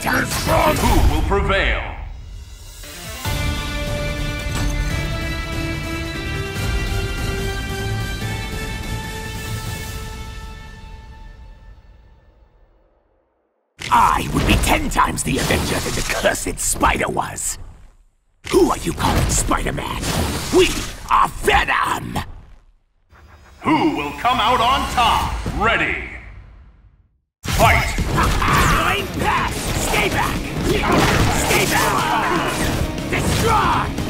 Times. Who will prevail? I would be ten times the Avenger than the cursed Spider was. Who are you calling Spider-Man? We are Venom! Who will come out on top? Ready. Stay back! Stay back! Destroy!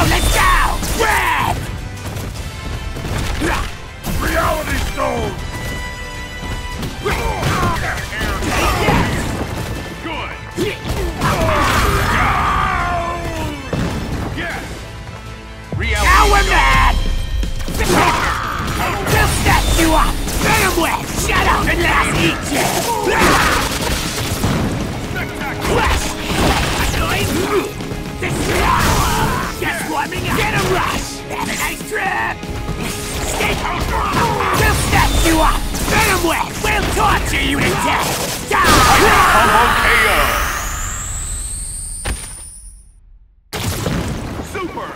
go, let's go! Grab! Reality Stone! Good. Yes. Reality Now we're mad! We'll snatch you up! Shut up and let us eat you! Up! Venom Web! We'll torture you to death! Die! Combo KO. Super.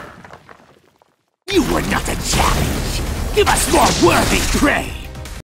You were not a challenge! Give us more worthy prey!